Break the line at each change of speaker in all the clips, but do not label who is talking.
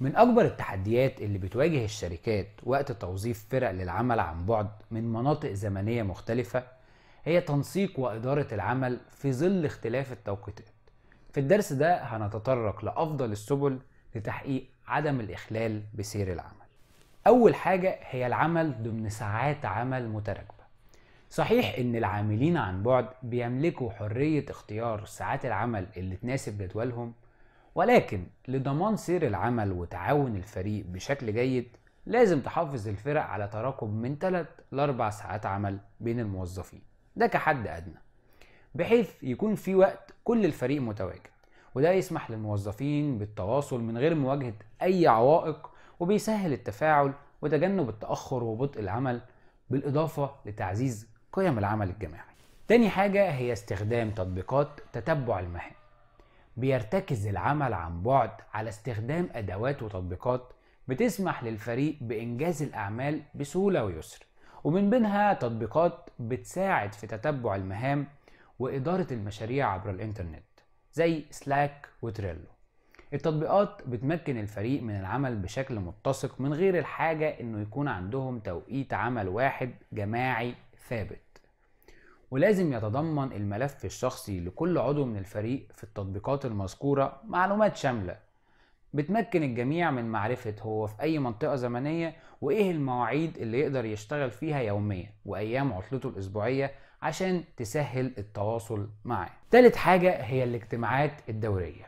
من أكبر التحديات اللي بتواجه الشركات وقت توظيف فرق للعمل عن بعد من مناطق زمنية مختلفة هي تنسيق وإدارة العمل في ظل اختلاف التوقيتات. في الدرس ده هنتطرق لأفضل السبل لتحقيق عدم الإخلال بسير العمل. أول حاجة هي العمل ضمن ساعات عمل متراكبة. صحيح إن العاملين عن بعد بيملكوا حرية اختيار ساعات العمل اللي تناسب جدولهم ولكن لضمان سير العمل وتعاون الفريق بشكل جيد لازم تحافظ الفرق على تراكم من 3 ل 4 ساعات عمل بين الموظفين. ده كحد أدنى. بحيث يكون في وقت كل الفريق متواجد وده يسمح للموظفين بالتواصل من غير مواجهة أي عوائق وبيسهل التفاعل وتجنب التأخر وبطء العمل بالإضافة لتعزيز قيم العمل الجماعي. تاني حاجة هي استخدام تطبيقات تتبع المهام. بيرتكز العمل عن بعد على استخدام أدوات وتطبيقات بتسمح للفريق بإنجاز الأعمال بسهولة ويسر. ومن بينها تطبيقات بتساعد في تتبع المهام وإدارة المشاريع عبر الإنترنت زي سلاك وتريلو التطبيقات بتمكن الفريق من العمل بشكل متسق من غير الحاجة إنه يكون عندهم توقيت عمل واحد جماعي ثابت. ولازم يتضمن الملف الشخصي لكل عضو من الفريق في التطبيقات المذكورة معلومات شاملة بتمكن الجميع من معرفة هو في أي منطقة زمنية وإيه المواعيد اللي يقدر يشتغل فيها يوميا وأيام عطلته الأسبوعية عشان تسهل التواصل معاه. تالت حاجة هي الاجتماعات الدورية.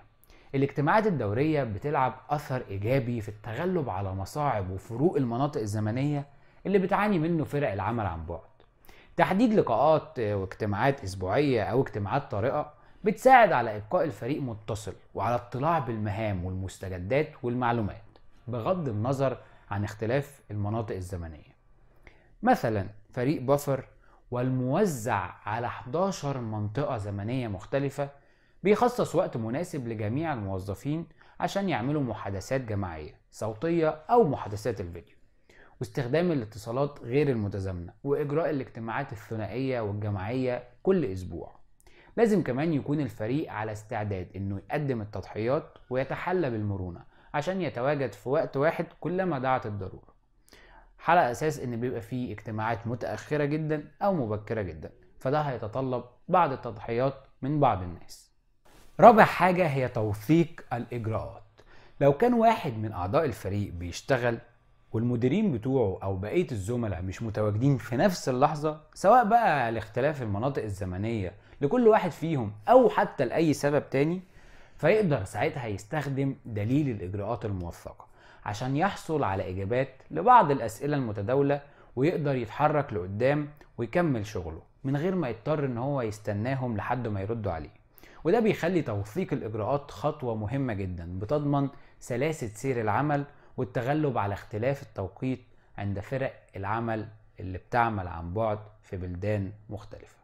الاجتماعات الدورية بتلعب أثر إيجابي في التغلب على مصاعب وفروق المناطق الزمنية اللي بتعاني منه فرق العمل عن بعد. تحديد لقاءات واجتماعات أسبوعية أو اجتماعات طارئة بتساعد على إبقاء الفريق متصل وعلى اطلاع بالمهام والمستجدات والمعلومات بغض النظر عن اختلاف المناطق الزمنية. مثلا فريق بفر والموزع على 11 منطقة زمنية مختلفة بيخصص وقت مناسب لجميع الموظفين عشان يعملوا محادثات جماعية صوتية أو محادثات الفيديو. واستخدام الاتصالات غير المتزامنة وإجراء الاجتماعات الثنائية والجماعية كل أسبوع. لازم كمان يكون الفريق على استعداد إنه يقدم التضحيات ويتحلى بالمرونة عشان يتواجد في وقت واحد كلما دعت الضرورة. على أساس إن بيبقى فيه اجتماعات متأخرة جدا أو مبكرة جدا فده هيتطلب بعض التضحيات من بعض الناس. رابع حاجة هي توثيق الإجراءات. لو كان واحد من أعضاء الفريق بيشتغل والمديرين بتوعه أو بقية الزملاء مش متواجدين في نفس اللحظة سواء بقى لاختلاف المناطق الزمنية لكل واحد فيهم أو حتى لأي سبب تاني فيقدر ساعتها يستخدم دليل الإجراءات الموثقة عشان يحصل على إجابات لبعض الأسئلة المتداولة ويقدر يتحرك لقدام ويكمل شغله من غير ما يضطر إن هو يستناهم لحد ما يردوا عليه. وده بيخلي توثيق الإجراءات خطوة مهمة جدا بتضمن سلاسة سير العمل والتغلب على اختلاف التوقيت عند فرق العمل اللي بتعمل عن بعد في بلدان مختلفة.